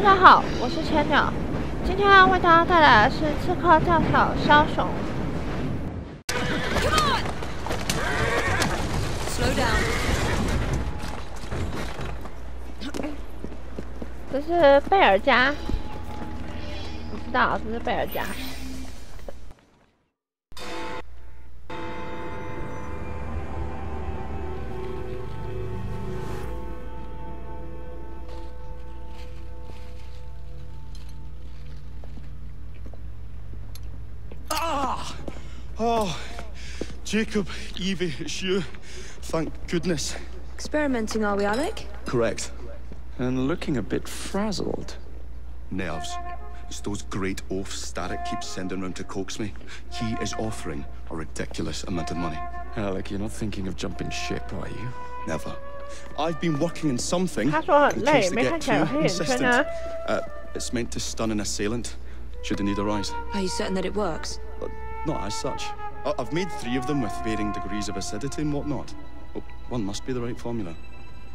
大家好，我是千鸟，今天要为大家带来的是刺客教条枭雄。Slow down. 这是贝尔加，不知道这是贝尔加。Oh, Jacob, Evie, it's you. Thank goodness. Experimenting, are we, Alec? Correct. And looking a bit frazzled. Nerves. It's those great oafs Starrick keeps sending round to coax me. He is offering a ridiculous amount of money. Alec, you're not thinking of jumping ship, are you? Never. I've been working in something in case they get too insistent. Uh, it's meant to stun an assailant, should the need arise. Are you certain that it works? Not as such. I- I've made three of them with varying degrees of acidity and whatnot. Well, one must be the right formula.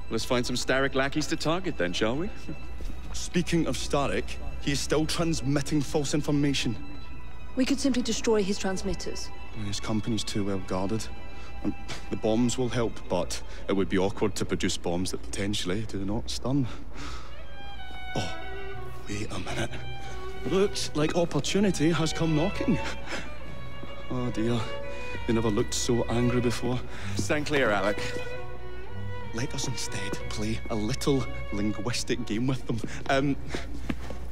Let's find some Starrick lackeys to target then, shall we? Speaking of Starrick, he is still transmitting false information. We could simply destroy his transmitters. His company's too well guarded. Um, the bombs will help, but it would be awkward to produce bombs that potentially do not stun. Oh, wait a minute. Looks like opportunity has come knocking. Oh, dear. You never looked so angry before. Stand clear, Alec. Let us instead play a little linguistic game with them. Um,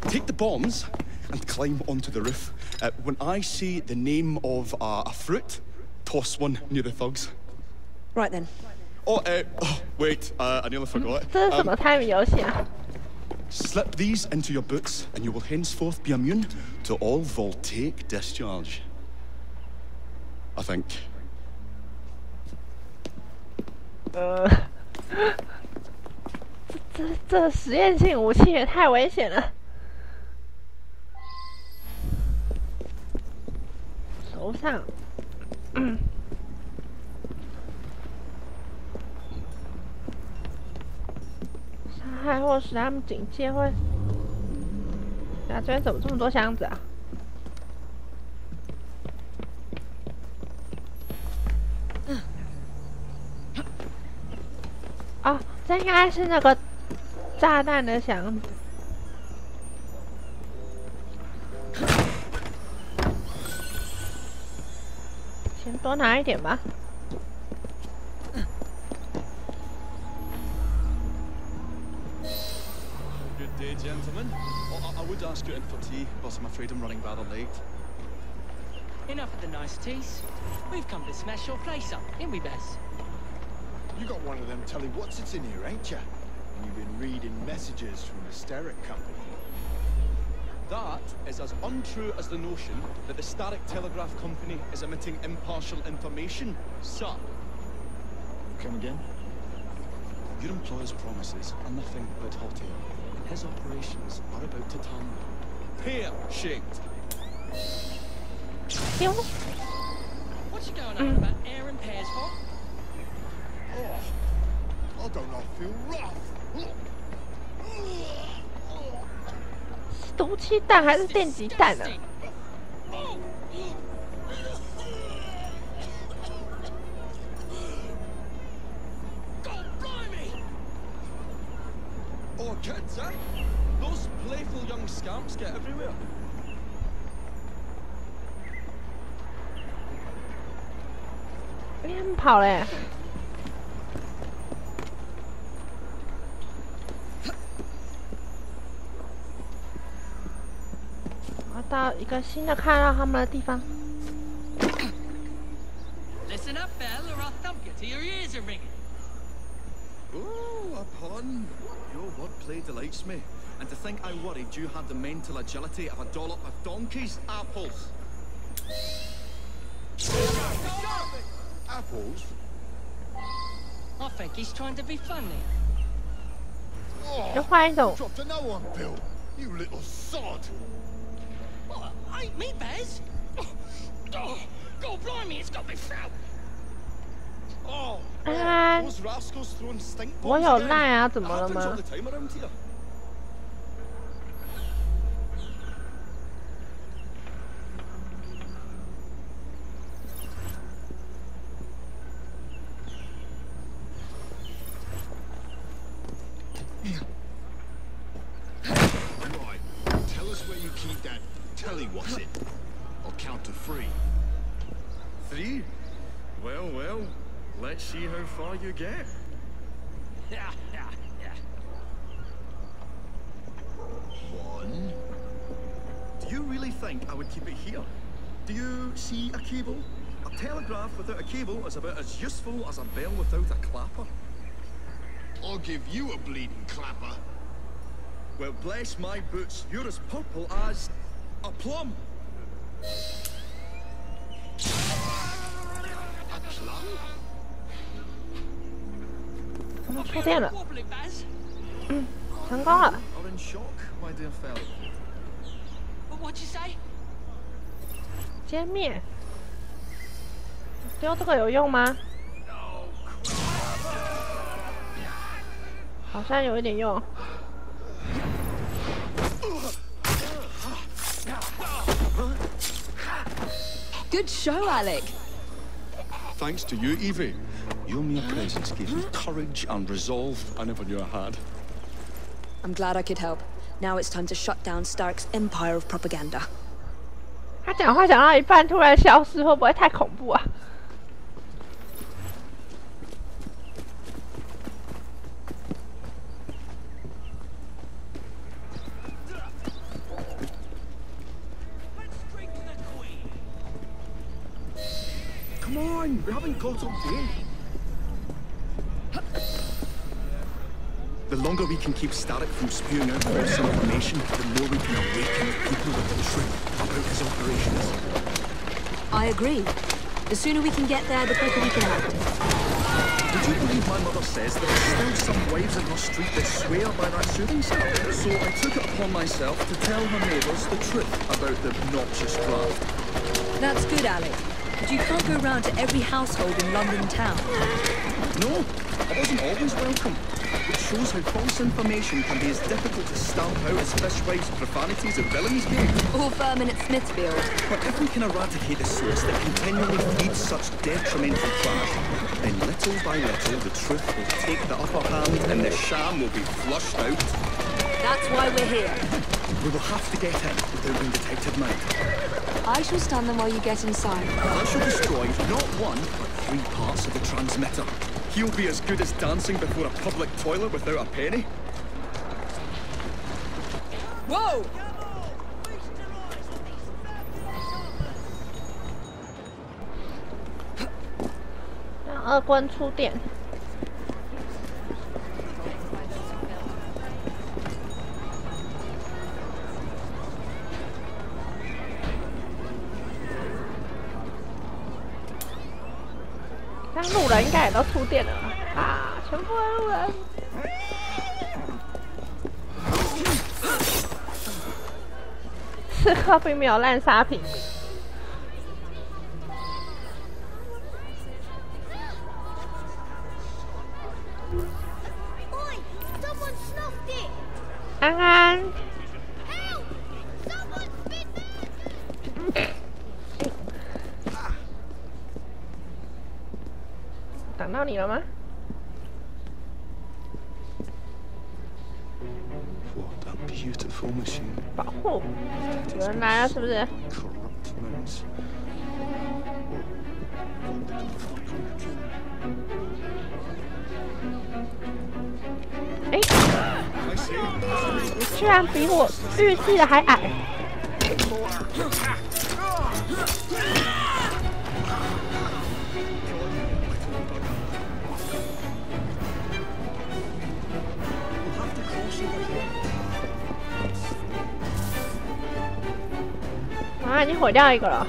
take the bombs and climb onto the roof. Uh, when I say the name of uh, a fruit, toss one near the thugs. Right then. Oh, uh, oh wait, uh, I nearly forgot. Um, slip these into your boots and you will henceforth be immune to all voltaic discharge. I think. 呃，这这这实验性武器也太危险了。手上，伤害或使他们警戒会。啊，这边怎么这么多箱子啊？这应该是那个炸弹的箱子。先多拿一点吧。Good day, gentlemen. Oh, I, I would ask you in for tea, but I'm afraid I'm running rather late. Enough of the niceties. We've come to smash your place up, ain't we, Bess? You got one of them telly what's it's in here, ain't ya? And you've been reading messages from the Starrick Company. That is as untrue as the notion that the Starrick Telegraph Company is emitting impartial information, sir. Come again? Your employer's promises are nothing but hot air, and his operations are about to turn pear-shaped. 丢，What you going on about air I don't know, feel rough. 是毒气弹还是电击弹啊？God blimey! Oh, kids, eh? Those playful young scamps get everywhere. 哎，他们跑了到一个新的看到他们的地方。 Listen up, Belle, or I'll thump you till your ears are ringing. Oh, a pun. Your wordplay delights me. And to think I worried you had the mental agility of a dollop of donkey's apples. Apples? I think he's trying to be funny. 就换一种 Dropped to no one, Bill. You little sod. What? Ain't me, Bez? Oh, oh, God blimey, it's got me throat. Oh, 啊， those rascals throwing stink 我 bombs 有 again. 赖啊，怎么了 Happens all 吗 In. I'll count to three. Three? Well, well, let's see how far you get. One. Do you really think I would keep it here? Do you see a cable? A telegraph without a cable is about as useful as a bell without a clapper. I'll give you a bleeding clapper. Well, bless my boots, you're as purple as plumb Plum 我们触电了成功了 openshockmydealfair 歼灭丢这个有用吗好像有一点用 Good show, Alec. Thanks to you, Evie. Your mere presence gave me courage and resolve I never knew I had. I'm glad I could help. Now it's time to shut down Starrick's empire of propaganda. 他讲话讲到一半，突然消失，会不会太恐怖啊？On, we haven't got all day. The longer we can keep Starrick from spewing out false information, the more we can awaken the people with the truth about his operations. I agree. The sooner we can get there, the quicker we can act. Would you believe my mother says there are still some wives in her street that swear by that soothing salve? So I took it upon myself to tell her neighbours the truth about the obnoxious draft. That's good, Alec. But you can't go round to every household in London town. No, I wasn't always welcome. It shows how false information can be as difficult to stamp out as fishwives' profanities at Billingsgate. Or Furman at Smithfield. But if we can eradicate the source that continually feeds such detrimental clash, then little by little the truth will take the upper hand and the sham will be flushed out. That's why we're here. We will have to get in without being detected now. I shall stand them while you get inside. I shall destroy not one, but three parts of the transmitter. He'll be as good as dancing before a public toilet without a penny. Whoa! 让二棍触电。 这样路人应该也都触电了啊！全部的路人。刺客并没有滥杀平民。安安，到你了吗？保护有人来了，是不是？哎，你居然比我预计的还矮。赶紧毁掉一个了。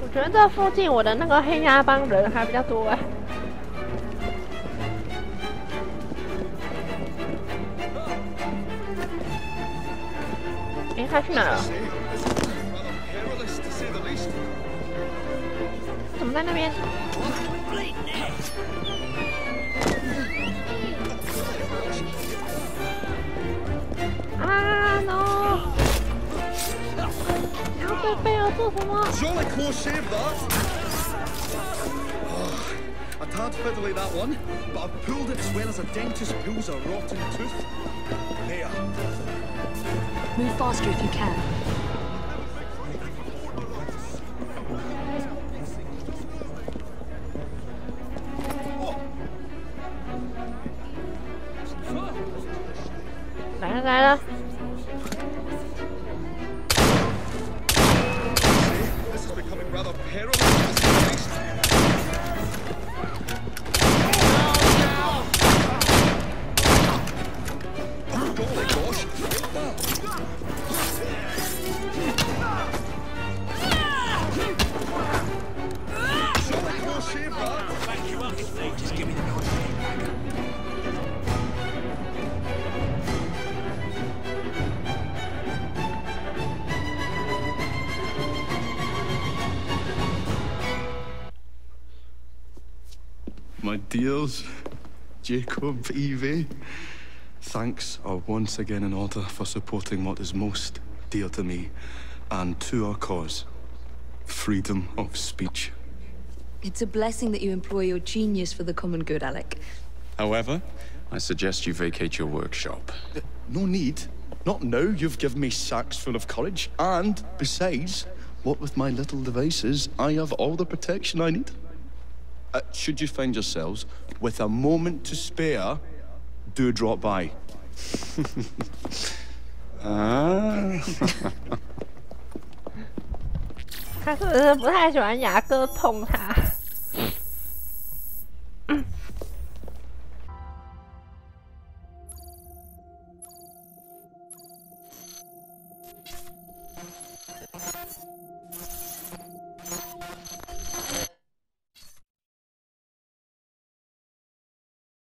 我觉得这附近我的那个黑鸦帮人还比较多哎。哎，他去哪了？怎么在那边？Super battle close shave that. Ah, oh, I can't fiddly that one, but I've pulled it as well as a dentist pulls a rotten tooth. There. Move faster if you can. My dears, Jacob, Evie, thanks are once again in order for supporting what is most dear to me and to our cause freedom of speech. It's a blessing that you employ your genius for the common good, Alec. However, I suggest you vacate your workshop. Uh, no need. Not now you've given me sacks full of courage. And besides, what with my little devices, I have all the protection I need Uh, should you find yourselves with a moment to spare, do drop by. Ah. 他是不是不太喜欢牙哥碰他？